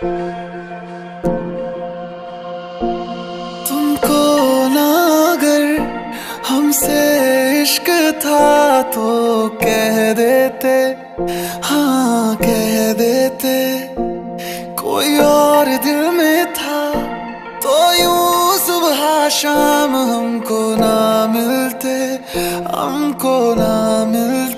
तुमको ना अगर हमसे इश्क था तो कह देते हाँ कह देते। कोई और दिल में था तो यूँ सुबह शाम हमको ना मिलते, हमको ना मिलते।